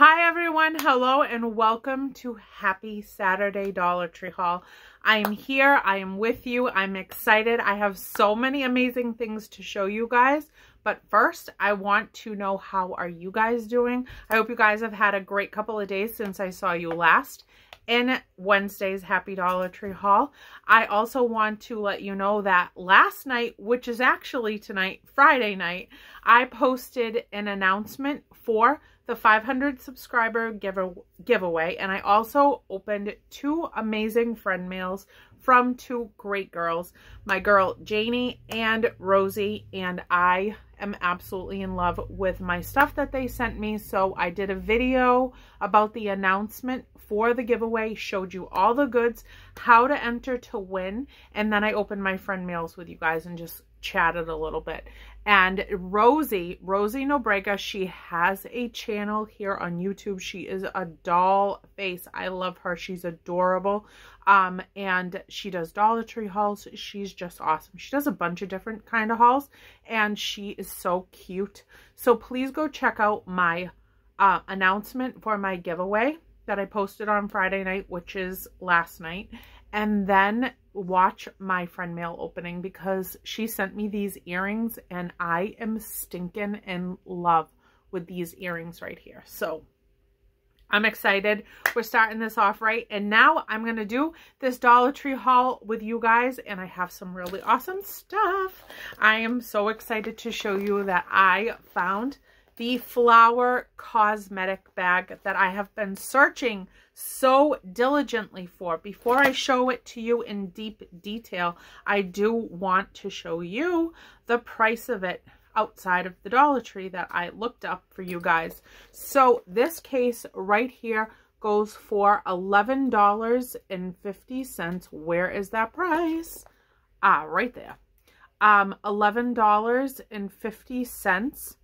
Hi everyone, hello and welcome to Happy Saturday Dollar Tree Haul. I am here, I am with you, I'm excited. I have so many amazing things to show you guys. But first, I want to know how are you guys doing? I hope you guys have had a great couple of days since I saw you last in Wednesday's Happy Dollar Tree haul. I also want to let you know that last night, which is actually tonight, Friday night, I posted an announcement for the 500 subscriber give giveaway. And I also opened two amazing friend mails from two great girls, my girl Janie and Rosie. And I am absolutely in love with my stuff that they sent me. So I did a video about the announcement for the giveaway, showed you all the goods, how to enter to win. And then I opened my friend mails with you guys and just chatted a little bit. And Rosie, Rosie Nobrega, she has a channel here on YouTube. She is a doll face. I love her. She's adorable. Um, and she does Dollar Tree hauls. She's just awesome. She does a bunch of different kind of hauls and she is so cute. So please go check out my uh, announcement for my giveaway that I posted on Friday night, which is last night. And then watch my friend mail opening because she sent me these earrings and I am stinking in love with these earrings right here. So I'm excited. We're starting this off right. And now I'm going to do this Dollar Tree haul with you guys. And I have some really awesome stuff. I am so excited to show you that I found the flower cosmetic bag that I have been searching so diligently for. Before I show it to you in deep detail, I do want to show you the price of it outside of the Dollar Tree that I looked up for you guys. So this case right here goes for $11.50. Where is that price? Ah, right there. Um, $11.50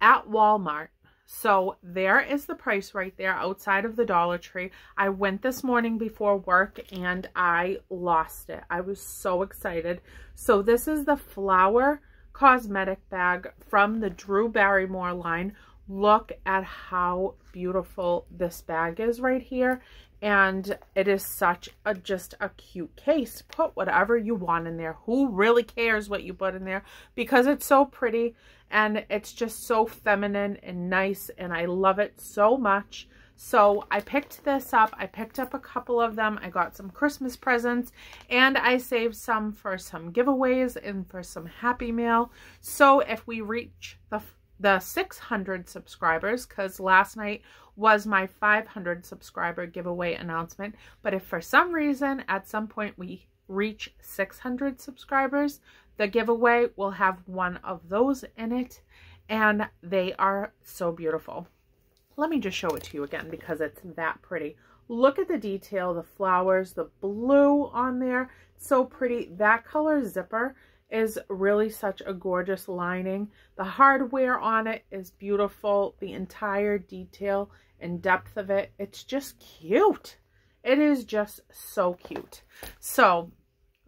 at Walmart. So there is the price right there outside of the Dollar Tree. I went this morning before work and I lost it. I was so excited. So this is the Flower Cosmetic Bag from the Drew Barrymore line. Look at how beautiful this bag is right here and it is such a just a cute case put whatever you want in there who really cares what you put in there because it's so pretty and it's just so feminine and nice and I love it so much so I picked this up. I picked up a couple of them. I got some Christmas presents and I saved some for some giveaways and for some Happy Mail. So if we reach the the 600 subscribers because last night was my 500 subscriber giveaway announcement. But if for some reason at some point we reach 600 subscribers, the giveaway will have one of those in it and they are so beautiful. Let me just show it to you again because it's that pretty. Look at the detail, the flowers, the blue on there. So pretty. That color zipper is really such a gorgeous lining. The hardware on it is beautiful. The entire detail and depth of it, it's just cute. It is just so cute. So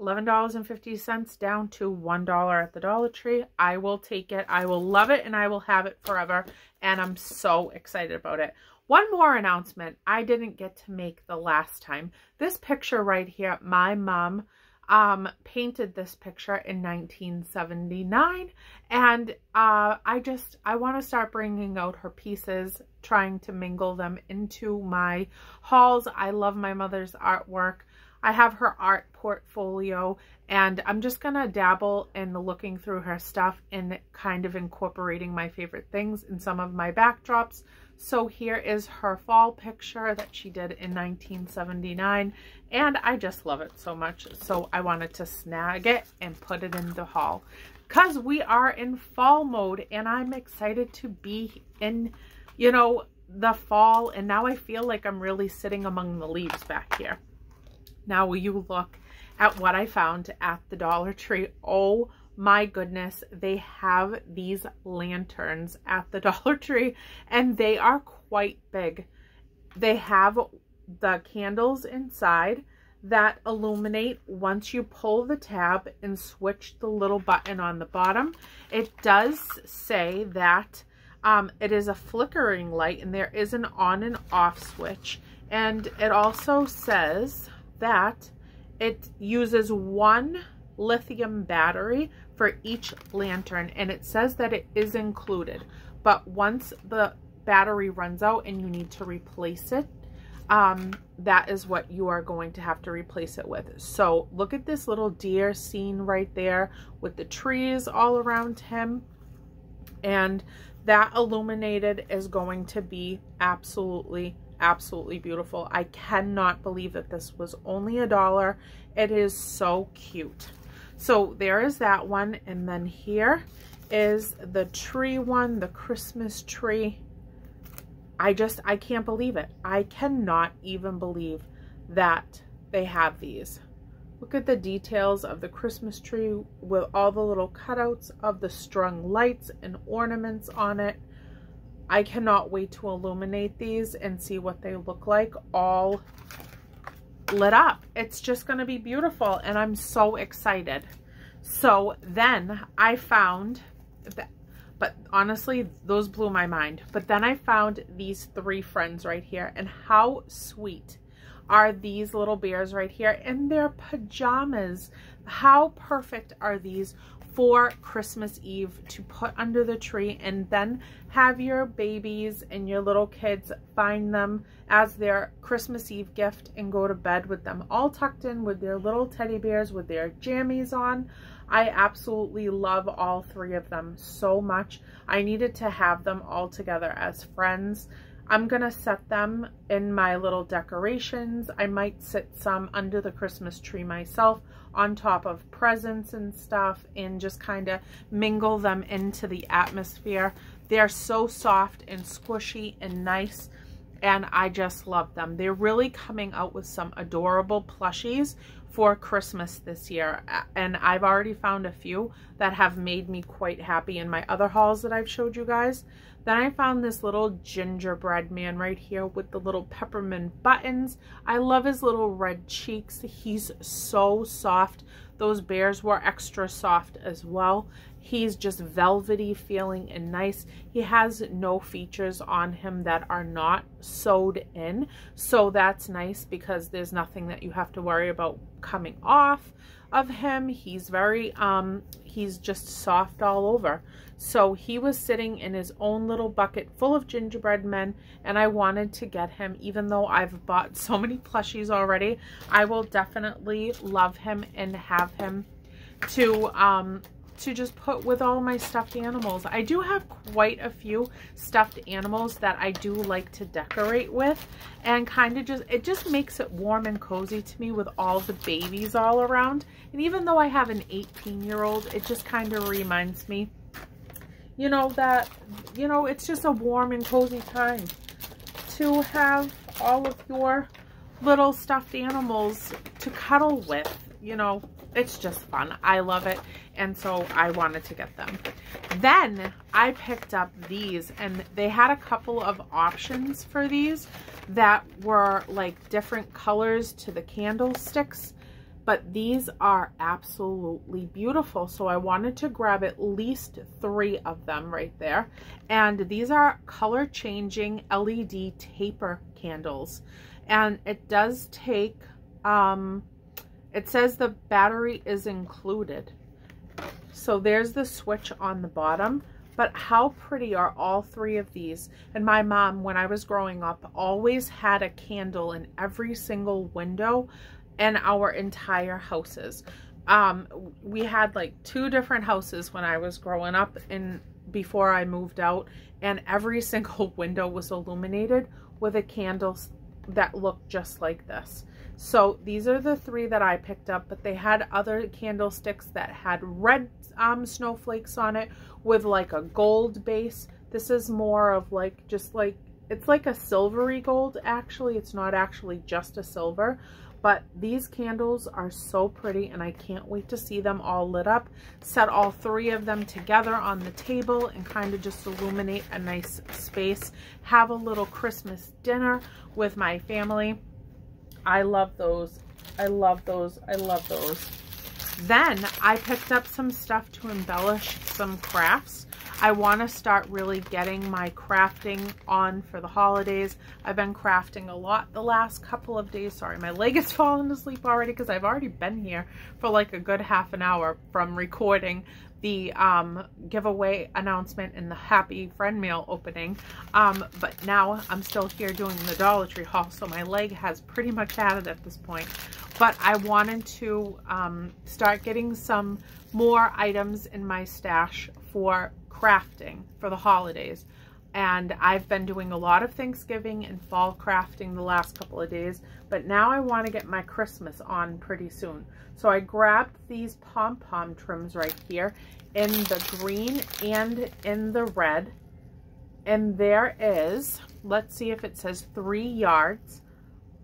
$11.50 down to $1 at the Dollar Tree. I will take it. I will love it and I will have it forever. And I'm so excited about it. One more announcement I didn't get to make the last time. This picture right here, my mom um, painted this picture in 1979. And uh, I just, I want to start bringing out her pieces, trying to mingle them into my hauls. I love my mother's artwork. I have her art portfolio and I'm just going to dabble in looking through her stuff and kind of incorporating my favorite things in some of my backdrops. So here is her fall picture that she did in 1979 and I just love it so much. So I wanted to snag it and put it in the haul because we are in fall mode and I'm excited to be in, you know, the fall and now I feel like I'm really sitting among the leaves back here. Now will you look at what I found at the Dollar Tree. Oh my goodness, they have these lanterns at the Dollar Tree and they are quite big. They have the candles inside that illuminate once you pull the tab and switch the little button on the bottom. It does say that Um, it is a flickering light and there is an on and off switch. And it also says that it uses one lithium battery for each lantern and it says that it is included. But once the battery runs out and you need to replace it, um, that is what you are going to have to replace it with. So look at this little deer scene right there with the trees all around him. And that illuminated is going to be absolutely, absolutely beautiful. I cannot believe that this was only a dollar. It is so cute. So there is that one. And then here is the tree one, the Christmas tree. I just, I can't believe it. I cannot even believe that they have these. Look at the details of the Christmas tree with all the little cutouts of the strung lights and ornaments on it. I cannot wait to illuminate these and see what they look like all lit up. It's just going to be beautiful and I'm so excited. So then I found that but honestly, those blew my mind. But then I found these three friends right here. And how sweet are these little bears right here in their pajamas. How perfect are these for Christmas Eve to put under the tree and then have your babies and your little kids find them as their Christmas Eve gift and go to bed with them all tucked in with their little teddy bears with their jammies on. I absolutely love all three of them so much. I needed to have them all together as friends. I'm going to set them in my little decorations. I might sit some under the Christmas tree myself on top of presents and stuff and just kind of mingle them into the atmosphere. They're so soft and squishy and nice and I just love them. They're really coming out with some adorable plushies for Christmas this year. And I've already found a few that have made me quite happy in my other hauls that I've showed you guys. Then I found this little gingerbread man right here with the little peppermint buttons. I love his little red cheeks. He's so soft. Those bears were extra soft as well. He's just velvety feeling and nice. He has no features on him that are not sewed in. So that's nice because there's nothing that you have to worry about coming off of him. He's very, um, he's just soft all over. So he was sitting in his own little bucket full of gingerbread men and I wanted to get him even though I've bought so many plushies already. I will definitely love him and have him to um, to just put with all my stuffed animals. I do have quite a few stuffed animals that I do like to decorate with and kind of just, it just makes it warm and cozy to me with all the babies all around. And even though I have an 18 year old, it just kind of reminds me, you know, that, you know, it's just a warm and cozy time to have all of your little stuffed animals to cuddle with, you know, it's just fun. I love it. And so I wanted to get them. Then I picked up these and they had a couple of options for these that were like different colors to the candlesticks. But these are absolutely beautiful. So I wanted to grab at least three of them right there. And these are color changing LED taper candles. And it does take um, it says the battery is included. So there's the switch on the bottom. But how pretty are all three of these? And my mom, when I was growing up, always had a candle in every single window in our entire houses. Um, we had like two different houses when I was growing up and before I moved out. And every single window was illuminated with a candle that looked just like this. So these are the three that I picked up, but they had other candlesticks that had red um, snowflakes on it with like a gold base. This is more of like, just like, it's like a silvery gold actually. It's not actually just a silver, but these candles are so pretty and I can't wait to see them all lit up. Set all three of them together on the table and kind of just illuminate a nice space. Have a little Christmas dinner with my family. I love those. I love those. I love those. Then I picked up some stuff to embellish some crafts. I want to start really getting my crafting on for the holidays. I've been crafting a lot the last couple of days. Sorry, my leg is falling asleep already because I've already been here for like a good half an hour from recording the um, giveaway announcement and the happy friend mail opening. Um, but now I'm still here doing the Dollar Tree haul, so my leg has pretty much had it at this point. But I wanted to um, start getting some more items in my stash for crafting for the holidays. And I've been doing a lot of Thanksgiving and fall crafting the last couple of days, but now I want to get my Christmas on pretty soon. So I grabbed these pom-pom trims right here in the green and in the red. And there is, let's see if it says three yards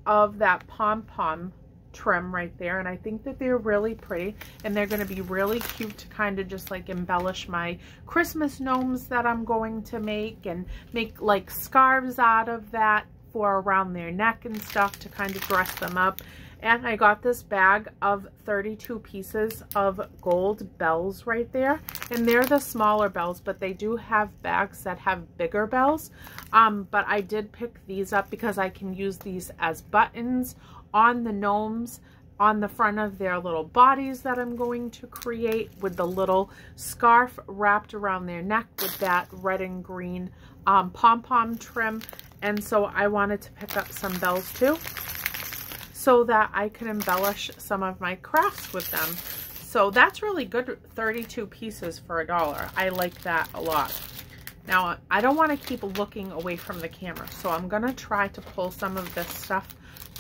of that pom-pom trim right there and I think that they're really pretty and they're going to be really cute to kind of just like embellish my Christmas gnomes that I'm going to make and make like scarves out of that for around their neck and stuff to kind of dress them up. And I got this bag of 32 pieces of gold bells right there and they're the smaller bells but they do have bags that have bigger bells. Um, but I did pick these up because I can use these as buttons on the gnomes on the front of their little bodies that I'm going to create with the little scarf wrapped around their neck with that red and green um, pom-pom trim. And so I wanted to pick up some bells too so that I could embellish some of my crafts with them. So that's really good, 32 pieces for a dollar. I like that a lot. Now, I don't want to keep looking away from the camera, so I'm going to try to pull some of this stuff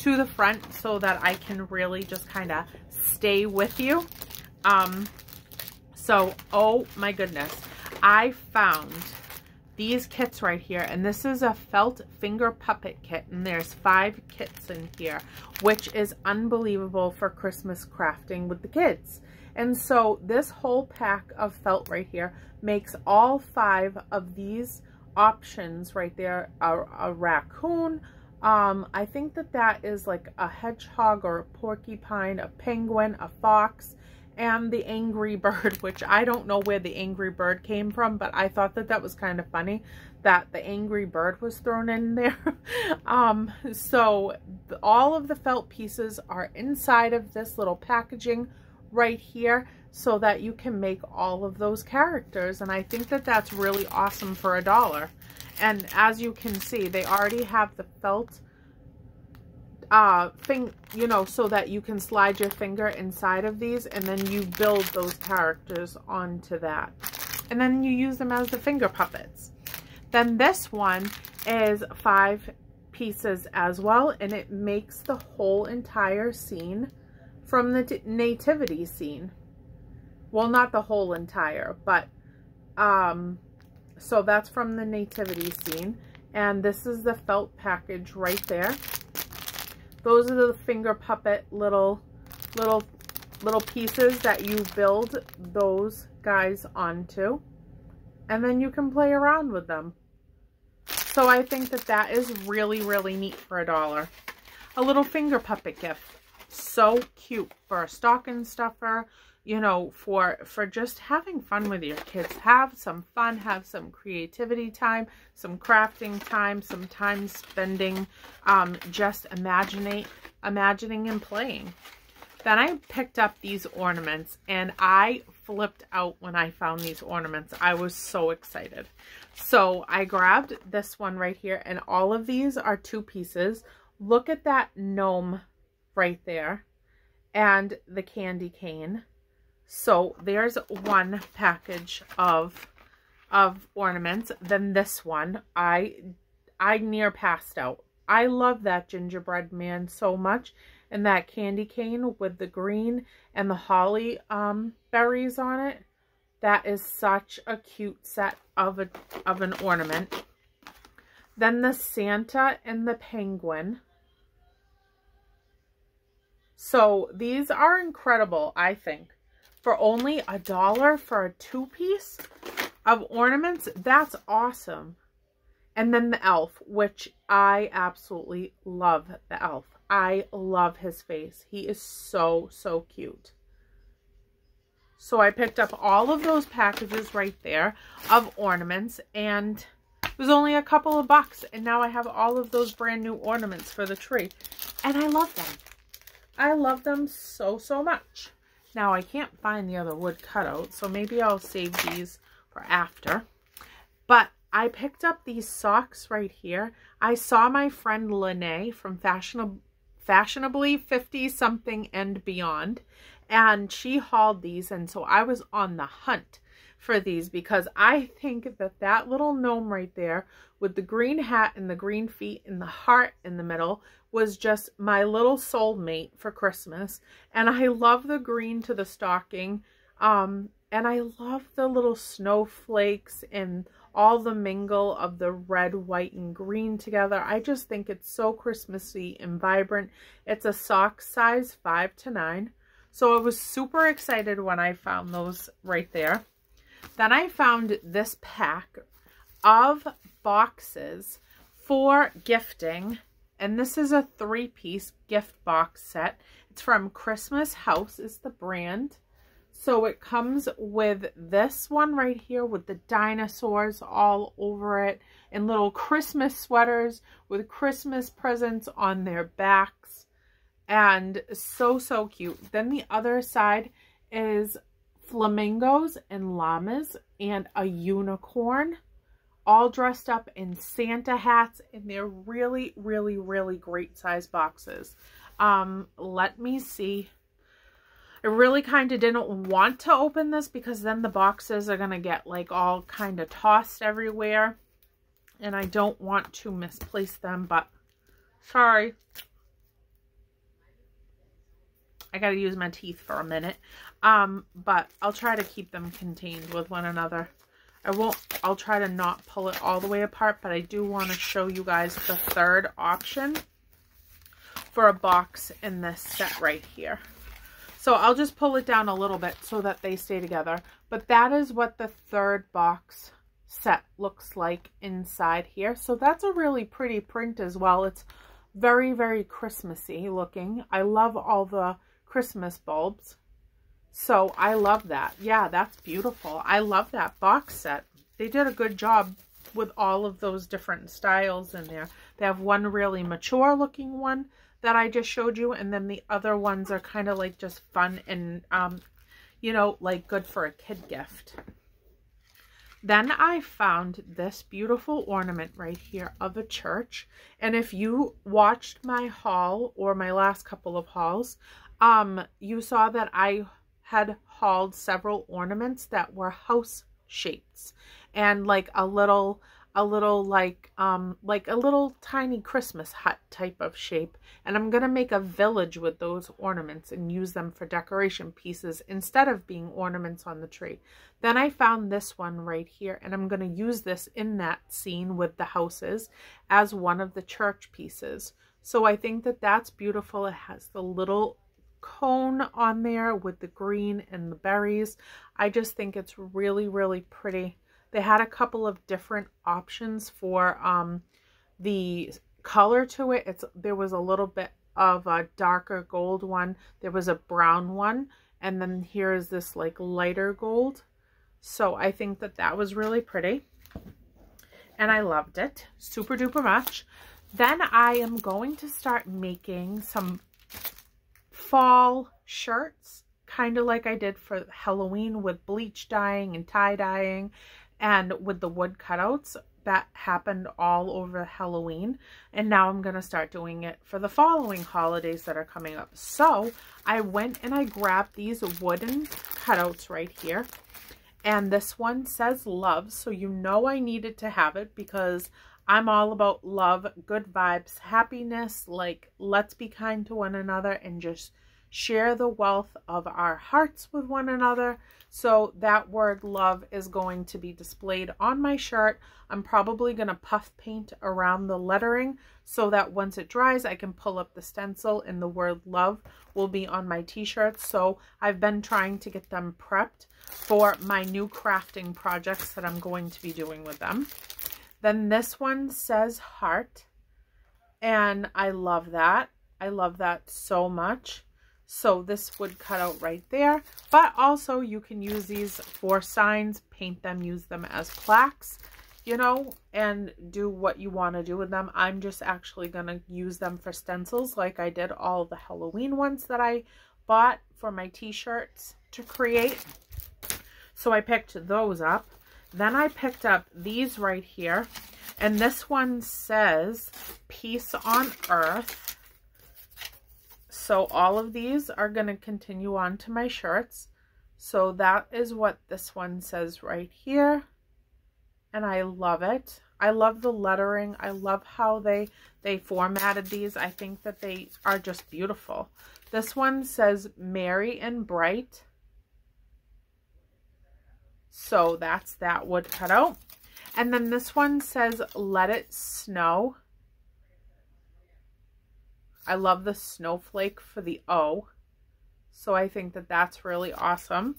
to the front so that I can really just kind of stay with you. Um, so, oh my goodness. I found these kits right here and this is a felt finger puppet kit and there's five kits in here which is unbelievable for Christmas crafting with the kids and so this whole pack of felt right here makes all five of these options right there a, a raccoon um, I think that that is like a hedgehog or a porcupine, a penguin, a fox, and the angry bird, which I don't know where the angry bird came from, but I thought that that was kind of funny that the angry bird was thrown in there. um, so all of the felt pieces are inside of this little packaging right here so that you can make all of those characters. And I think that that's really awesome for a dollar. And as you can see, they already have the felt uh, thing, you know, so that you can slide your finger inside of these and then you build those characters onto that. And then you use them as the finger puppets. Then this one is five pieces as well and it makes the whole entire scene from the nativity scene. Well, not the whole entire, but um, so that's from the nativity scene. And this is the felt package right there. Those are the finger puppet little, little, little pieces that you build those guys onto. And then you can play around with them. So I think that that is really, really neat for a dollar. A little finger puppet gift. So cute for a stocking stuffer you know, for, for just having fun with your kids. Have some fun, have some creativity time, some crafting time, some time spending, um, just imagining, imagining and playing. Then I picked up these ornaments and I flipped out when I found these ornaments. I was so excited. So I grabbed this one right here and all of these are two pieces. Look at that gnome right there and the candy cane. So there's one package of of ornaments. Then this one, I I near passed out. I love that gingerbread man so much. And that candy cane with the green and the holly um, berries on it. That is such a cute set of, a, of an ornament. Then the Santa and the penguin. So these are incredible, I think for only a dollar for a two-piece of ornaments. That's awesome. And then the elf, which I absolutely love the elf. I love his face. He is so, so cute. So I picked up all of those packages right there of ornaments and it was only a couple of bucks. And now I have all of those brand new ornaments for the tree. And I love them. I love them so, so much. Now I can't find the other wood cutout, so maybe I'll save these for after. But I picked up these socks right here. I saw my friend Lene from fashionably 50 something and beyond and she hauled these and so I was on the hunt for these because I think that that little gnome right there with the green hat and the green feet and the heart in the middle was just my little soulmate for Christmas and I love the green to the stocking um and I love the little snowflakes and all the mingle of the red, white, and green together. I just think it's so Christmassy and vibrant. It's a sock size 5 to 9. So I was super excited when I found those right there. Then I found this pack of boxes for gifting. And this is a three-piece gift box set. It's from Christmas House is the brand. So it comes with this one right here with the dinosaurs all over it and little Christmas sweaters with Christmas presents on their backs. And so, so cute. Then the other side is flamingos and llamas and a unicorn all dressed up in Santa hats and they're really, really, really great size boxes. Um, let me see I really kind of didn't want to open this because then the boxes are going to get like all kind of tossed everywhere. And I don't want to misplace them, but sorry. I got to use my teeth for a minute. Um, but I'll try to keep them contained with one another. I won't, I'll try to not pull it all the way apart, but I do want to show you guys the third option for a box in this set right here. So I'll just pull it down a little bit so that they stay together. But that is what the third box set looks like inside here. So that's a really pretty print as well. It's very, very Christmassy looking. I love all the Christmas bulbs. So I love that. Yeah, that's beautiful. I love that box set. They did a good job with all of those different styles in there. They have one really mature looking one that I just showed you. And then the other ones are kind of like just fun and, um, you know, like good for a kid gift. Then I found this beautiful ornament right here of a church. And if you watched my haul or my last couple of hauls, um, you saw that I had hauled several ornaments that were house shapes. And like a little a little like um like a little tiny Christmas hut type of shape. And I'm gonna make a village with those ornaments and use them for decoration pieces instead of being ornaments on the tree. Then I found this one right here and I'm gonna use this in that scene with the houses as one of the church pieces. So I think that that's beautiful. It has the little cone on there with the green and the berries I just think it's really really pretty they had a couple of different options for um, the color to it. It's There was a little bit of a darker gold one. There was a brown one. And then here's this like lighter gold. So I think that that was really pretty. And I loved it super duper much. Then I am going to start making some fall shirts kind of like I did for Halloween with bleach dyeing and tie dyeing and with the wood cutouts that happened all over Halloween and now I'm going to start doing it for the following holidays that are coming up. So I went and I grabbed these wooden cutouts right here and this one says love so you know I needed to have it because I'm all about love, good vibes, happiness, like let's be kind to one another and just share the wealth of our hearts with one another. So that word love is going to be displayed on my shirt. I'm probably going to puff paint around the lettering so that once it dries, I can pull up the stencil and the word love will be on my t-shirts. So I've been trying to get them prepped for my new crafting projects that I'm going to be doing with them. Then this one says heart and I love that. I love that so much. So this would cut out right there. But also you can use these for signs, paint them, use them as plaques, you know, and do what you want to do with them. I'm just actually going to use them for stencils like I did all the Halloween ones that I bought for my t-shirts to create. So I picked those up. Then I picked up these right here. And this one says Peace on Earth. So all of these are going to continue on to my shirts. So that is what this one says right here. And I love it. I love the lettering. I love how they, they formatted these. I think that they are just beautiful. This one says Merry and Bright. So that's that wood cutout. And then this one says Let It Snow. I love the snowflake for the O. So I think that that's really awesome.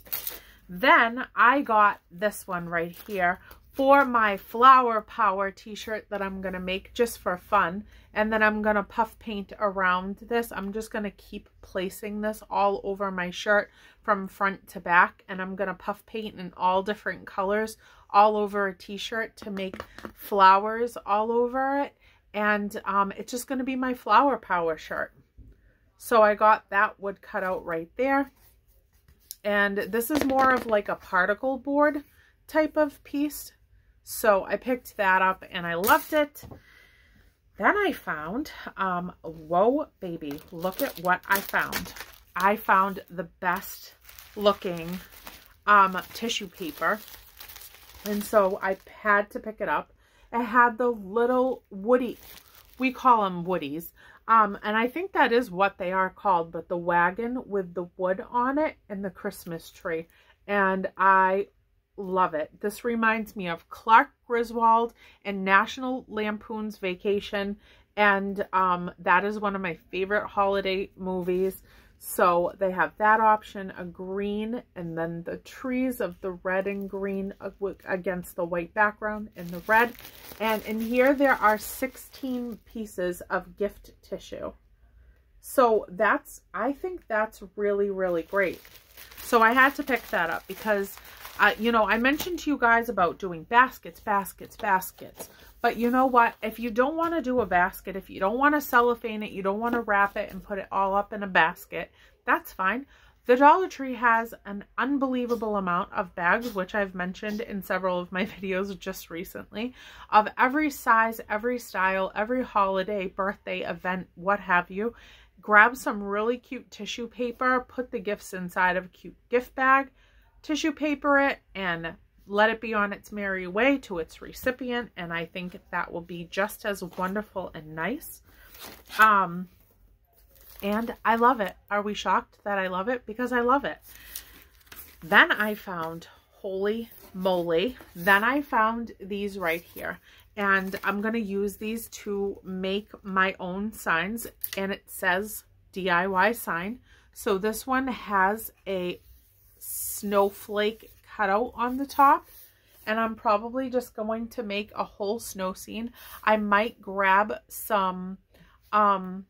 Then I got this one right here, for my Flower Power t-shirt that I'm going to make just for fun. And then I'm going to puff paint around this. I'm just going to keep placing this all over my shirt from front to back. And I'm going to puff paint in all different colors all over a t-shirt to make flowers all over it. And um, it's just going to be my Flower Power shirt. So I got that wood cut out right there. And this is more of like a particle board type of piece so I picked that up and I loved it. Then I found, um, whoa, baby, look at what I found. I found the best looking um, tissue paper. And so I had to pick it up. It had the little woody, we call them woodies. Um, and I think that is what they are called, but the wagon with the wood on it and the Christmas tree. And I love it. This reminds me of Clark Griswold and National Lampoon's Vacation. And um, that is one of my favorite holiday movies. So they have that option, a green, and then the trees of the red and green against the white background and the red. And in here, there are 16 pieces of gift tissue. So that's, I think that's really, really great. So I had to pick that up because I, you know, I mentioned to you guys about doing baskets, baskets, baskets. But you know what? If you don't want to do a basket, if you don't want to cellophane it, you don't want to wrap it and put it all up in a basket, that's fine. The Dollar Tree has an unbelievable amount of bags, which I've mentioned in several of my videos just recently, of every size, every style, every holiday, birthday, event, what have you. Grab some really cute tissue paper, put the gifts inside of a cute gift bag, tissue paper it and let it be on its merry way to its recipient. And I think that will be just as wonderful and nice. Um, and I love it. Are we shocked that I love it? Because I love it. Then I found, holy moly, then I found these right here. And I'm going to use these to make my own signs. And it says DIY sign. So this one has a snowflake cutout on the top. And I'm probably just going to make a whole snow scene. I might grab some um,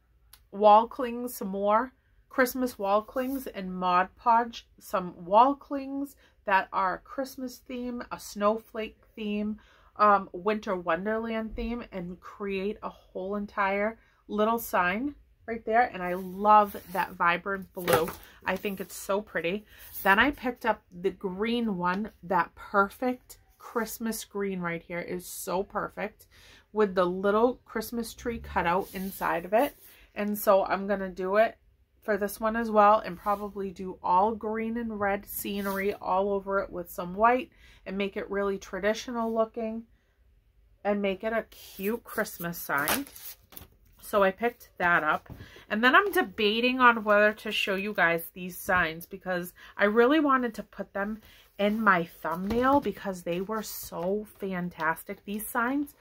wall clings, some more Christmas wall clings and Mod Podge some wall clings that are Christmas theme, a snowflake theme, um, winter wonderland theme, and create a whole entire little sign right there. And I love that vibrant blue. I think it's so pretty. Then I picked up the green one. That perfect Christmas green right here is so perfect with the little Christmas tree cutout inside of it. And so I'm going to do it for this one as well and probably do all green and red scenery all over it with some white and make it really traditional looking and make it a cute Christmas sign. So I picked that up. And then I'm debating on whether to show you guys these signs because I really wanted to put them in my thumbnail because they were so fantastic. These signs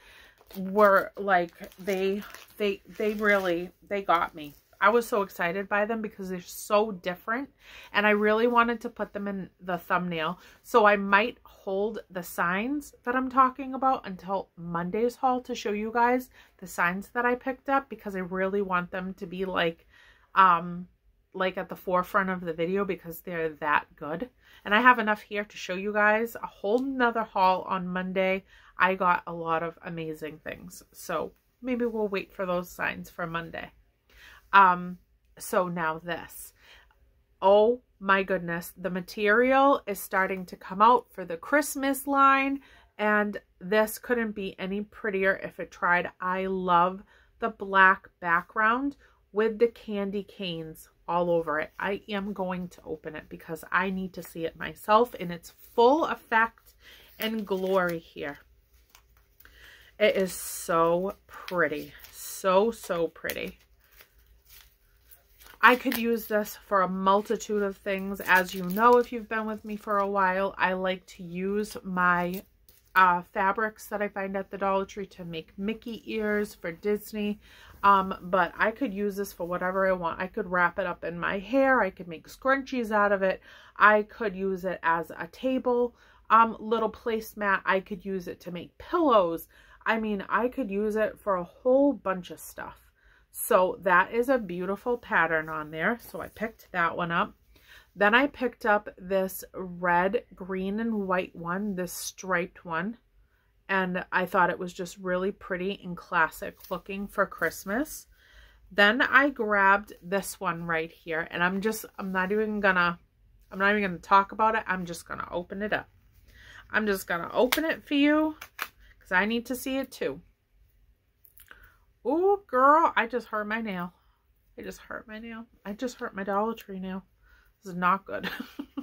were like, they, they, they really, they got me. I was so excited by them because they're so different and I really wanted to put them in the thumbnail. So I might hold the signs that I'm talking about until Monday's haul to show you guys the signs that I picked up because I really want them to be like, um, like at the forefront of the video because they're that good. And I have enough here to show you guys a whole nother haul on Monday. I got a lot of amazing things. So maybe we'll wait for those signs for Monday. Um, so now this. Oh my goodness, the material is starting to come out for the Christmas line and this couldn't be any prettier if it tried. I love the black background with the candy canes all over it. I am going to open it because I need to see it myself in its full effect and glory here. It is so pretty. So, so pretty. I could use this for a multitude of things. As you know, if you've been with me for a while, I like to use my uh, fabrics that I find at the Dollar Tree to make Mickey ears for Disney. Um, but I could use this for whatever I want. I could wrap it up in my hair. I could make scrunchies out of it. I could use it as a table um, little placemat. I could use it to make pillows. I mean, I could use it for a whole bunch of stuff. So that is a beautiful pattern on there. So I picked that one up. Then I picked up this red, green, and white one, this striped one. And I thought it was just really pretty and classic looking for Christmas. Then I grabbed this one right here. And I'm just, I'm not even gonna, I'm not even gonna talk about it. I'm just gonna open it up. I'm just gonna open it for you because I need to see it too. Oh, girl, I just hurt my nail. I just hurt my nail. I just hurt my Dollar Tree nail. This is not good.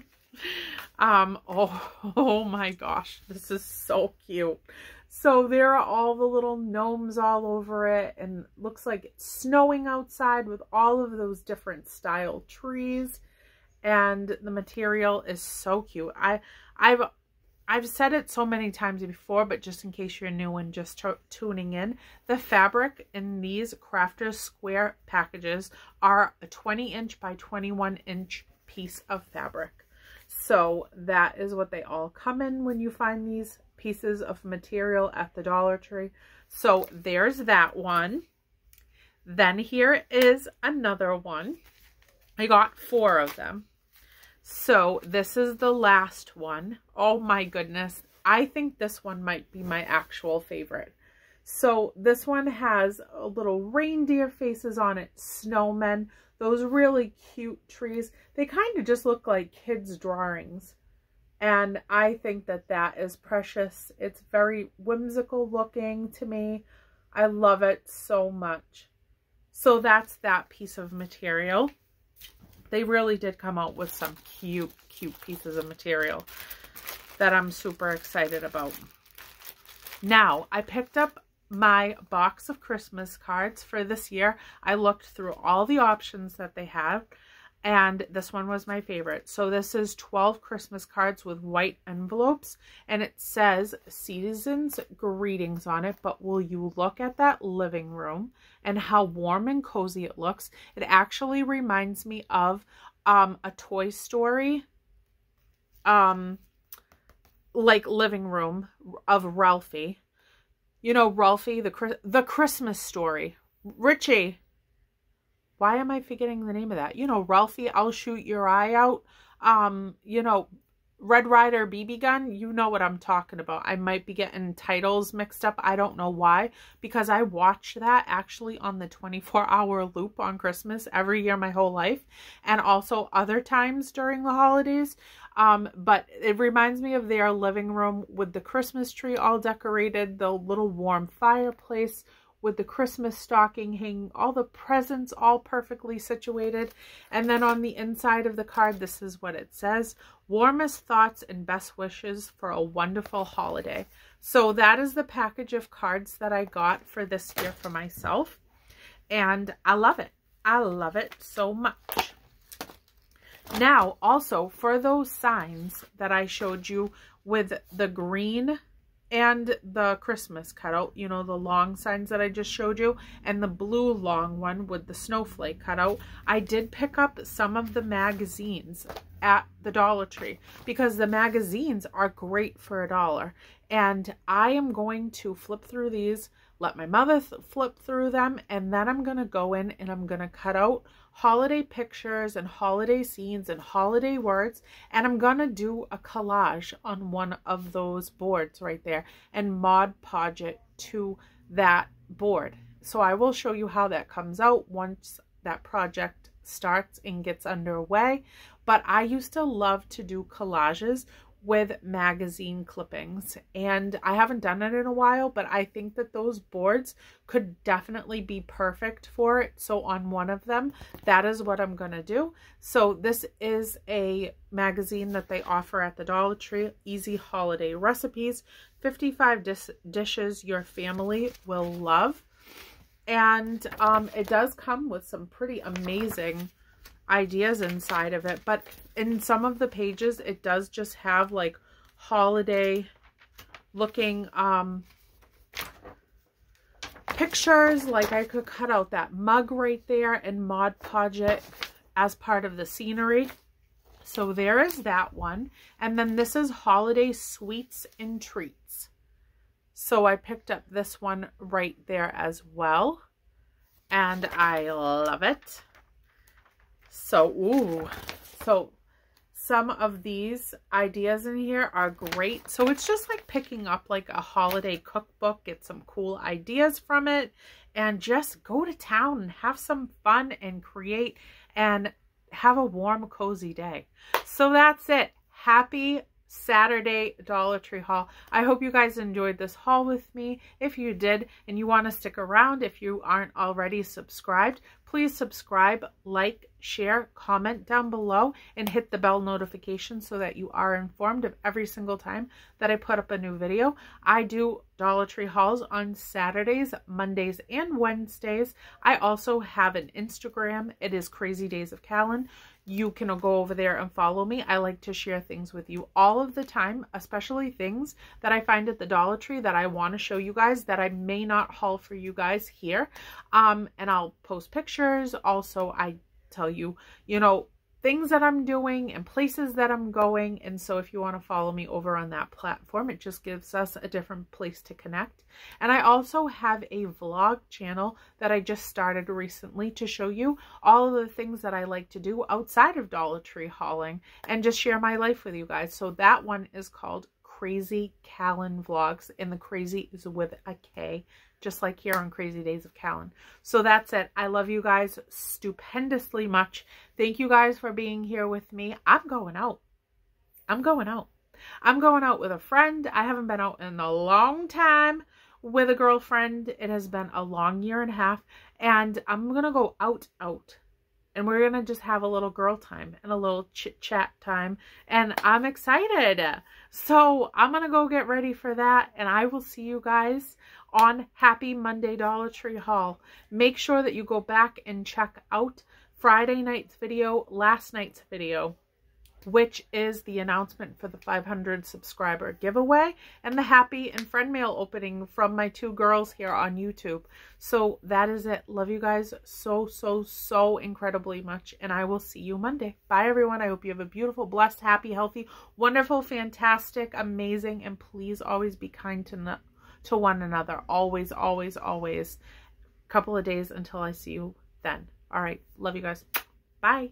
um, oh, oh my gosh, this is so cute. So there are all the little gnomes all over it and looks like it's snowing outside with all of those different style trees. And the material is so cute. I, I've I've said it so many times before, but just in case you're new and just tuning in, the fabric in these Crafters Square packages are a 20 inch by 21 inch piece of fabric. So that is what they all come in when you find these pieces of material at the Dollar Tree. So there's that one. Then here is another one. I got four of them. So this is the last one. Oh my goodness. I think this one might be my actual favorite. So this one has little reindeer faces on it, snowmen, those really cute trees. They kind of just look like kids' drawings. And I think that that is precious. It's very whimsical looking to me. I love it so much. So that's that piece of material they really did come out with some cute, cute pieces of material that I'm super excited about. Now, I picked up my box of Christmas cards for this year. I looked through all the options that they have and this one was my favorite. So this is 12 Christmas cards with white envelopes and it says season's greetings on it, but will you look at that living room and how warm and cozy it looks? It actually reminds me of um, a Toy Story um, like living room of Ralphie. You know, Ralphie, the, the Christmas story. Richie, why am I forgetting the name of that? You know, Ralphie, I'll shoot your eye out. Um, you know, Red Ryder BB gun, you know what I'm talking about. I might be getting titles mixed up. I don't know why. Because I watch that actually on the 24 hour loop on Christmas every year my whole life. And also other times during the holidays. Um, but it reminds me of their living room with the Christmas tree all decorated, the little warm fireplace with the Christmas stocking hanging, all the presents all perfectly situated. And then on the inside of the card, this is what it says. Warmest thoughts and best wishes for a wonderful holiday. So that is the package of cards that I got for this year for myself. And I love it. I love it so much. Now, also, for those signs that I showed you with the green and the Christmas cutout, you know, the long signs that I just showed you, and the blue long one with the snowflake cutout. I did pick up some of the magazines at the Dollar Tree because the magazines are great for a dollar. And I am going to flip through these, let my mother flip through them, and then I'm going to go in and I'm going to cut out holiday pictures and holiday scenes and holiday words, and I'm going to do a collage on one of those boards right there and Mod Podge it to that board. So I will show you how that comes out once that project starts and gets underway. But I used to love to do collages with magazine clippings. And I haven't done it in a while but I think that those boards could definitely be perfect for it. So on one of them that is what I'm gonna do. So this is a magazine that they offer at the Dollar Tree. Easy holiday recipes 55 dis dishes your family will love. And um, it does come with some pretty amazing ideas inside of it. But in some of the pages, it does just have like holiday looking um, pictures. Like I could cut out that mug right there and Mod Podge it as part of the scenery. So there is that one. And then this is Holiday Sweets and Treats. So I picked up this one right there as well. And I love it. So, ooh. So some of these ideas in here are great. So it's just like picking up like a holiday cookbook, get some cool ideas from it, and just go to town and have some fun and create and have a warm, cozy day. So that's it. Happy Saturday Dollar Tree haul. I hope you guys enjoyed this haul with me. If you did and you want to stick around, if you aren't already subscribed, please subscribe, like, share, comment down below, and hit the bell notification so that you are informed of every single time that I put up a new video. I do Dollar Tree hauls on Saturdays, Mondays, and Wednesdays. I also have an Instagram. It is Krazy Days of Kalyn you can go over there and follow me. I like to share things with you all of the time, especially things that I find at the Dollar Tree that I want to show you guys that I may not haul for you guys here. Um, and I'll post pictures. Also, I tell you, you know, things that I'm doing and places that I'm going. And so if you want to follow me over on that platform, it just gives us a different place to connect. And I also have a vlog channel that I just started recently to show you all of the things that I like to do outside of Dollar Tree hauling and just share my life with you guys. So that one is called Krazy Kalyn Vlogs and the crazy is with a K just like here on Krazy Days of Kalyn. So that's it. I love you guys stupendously much. Thank you guys for being here with me. I'm going out. I'm going out. I'm going out with a friend. I haven't been out in a long time with a girlfriend. It has been a long year and a half. And I'm going to go out, out and we're going to just have a little girl time and a little chit chat time. And I'm excited. So I'm going to go get ready for that. And I will see you guys on Happy Monday Dollar Tree Haul. Make sure that you go back and check out Friday night's video, last night's video which is the announcement for the 500 subscriber giveaway and the happy and friend mail opening from my two girls here on YouTube. So that is it. Love you guys so, so, so incredibly much. And I will see you Monday. Bye, everyone. I hope you have a beautiful, blessed, happy, healthy, wonderful, fantastic, amazing, and please always be kind to, to one another. Always, always, always. A couple of days until I see you then. All right. Love you guys. Bye.